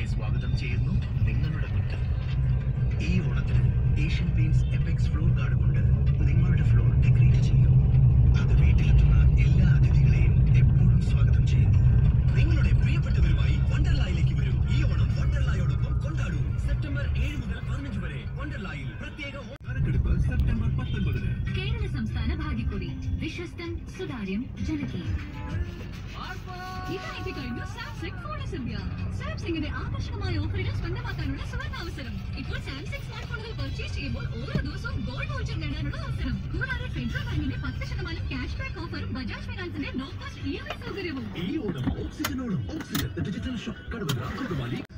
മുൻപേ സ്വാഗതം ചെയ്യുന്നു. നിങ്ങളുടെ മുറ്റം ഈ ഓണത്തിന് Asian Paints Apex Floor Guard കൊണ്ട് നിങ്ങളുടെ ഫ്ലോർ ഡെക്കറേറ്റ് ചെയ്യൂ അത് വീട്ടിലെത്തുന്ന എല്ലാ അതിഥികളെയും എപ്പോഴും സ്വാഗതം ചെയ്യുന്നു. നിങ്ങളുടെ പ്രിയപ്പെട്ടവരുമായി വണ്ടർലായിലേക്ക് വരൂ. ഈ ഓണം വണ്ടർലായോടൊപ്പം കൊണ്ടാടൂ. സെപ്റ്റംബർ ഏഴ് മുതൽ പതിനഞ്ച് വരെ വണ്ടർലായിൽ പ്രത്യേക നറുക്കെടുപ്പ് സെപ്റ്റംബർ പത്തൊൻപതിന്. കേരള സംസ്ഥാന ഭാഗ്യക്കുറി. വിശ്വസ്തം സുതാര്യം ജനകീയം. ഇതായിട്ട് കഴിഞ്ഞു സാംസങ് ഫോണസ് ഇന്ത്യ സാംസങ്ങിന്റെ ആകർഷകമായ ഓഫറുകൾ സ്വന്തമാക്കാനുള്ള സുവർണാവസരം ഇപ്പോൾ സാംസങ് സ്മാർട്ട് ഫോണുകൾ പർച്ചേസ് ചെയ്യുമ്പോൾ ഓരോ ദിവസവും ഗോൾഡ് വോച്ചർ നേടാനുള്ള അവസരം. കൂടാതെ ഫെഡറൽ ബാങ്കിന്റെ പത്ത് ശതമാനം ക്യാഷ് ബാക്ക് ഓഫറും Bajaj ഫിനാൻസിന്റെ no cost E M I സൗകര്യവും ഈ ഓണം ഓക്സിജനോടും ഓക്സിജൻ ഡിജിറ്റൽ ഷോപ്പ് കടുവ